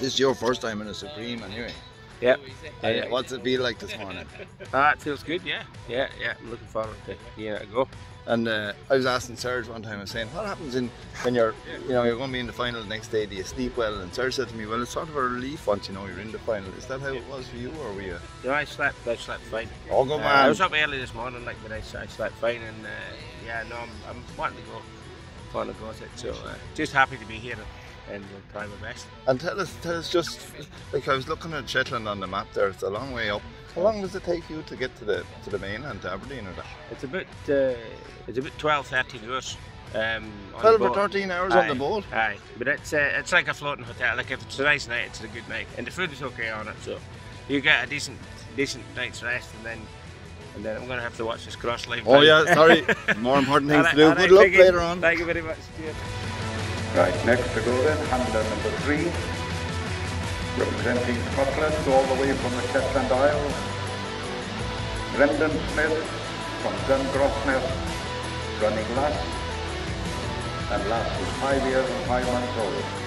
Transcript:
This is your first time in a Supreme anyway. Yeah. And yeah. What's it feel like this morning? Ah, it feels good. Yeah. Yeah. Yeah. I'm looking forward to yeah to go. And uh, I was asking Serge one time, I was saying, what happens in when you're, you know, you're going to be in the final the next day? Do you sleep well? And Serge said to me, well, it's sort of a relief once you know you're in the final. Is that how it was for you, or were you? Know, I slept. I slept fine. Oh, good Uh, man. I was up early this morning, like, but I, I slept fine, and uh, yeah, no, I'm, I'm wanting to go, wanting to go with it. So uh, just happy to be here and uh, try my best. And tell us, tell us just like I was looking at Shetland on the map there. It's a long way up. How long does it take you to get to the to the mainland, to Aberdeen, or that? It's about uh, it's about 12, 13 hours. Um, on Twelve or thirteen hours on the boat. Aye, but it's uh, it's like a floating hotel. Like if it's a nice night, it's a good night, and the food is okay on it. So you get a decent decent night's rest, and then and then I'm gonna have to watch this cross live. Oh yeah, sorry. More important things to do. Good luck later on. Thank you very much. Right, next to go then, handler number three, representing Scotland all the way from the Shetland Isles, Brendon Smith from Dunrossness, running last, and Lass was five years and five months old.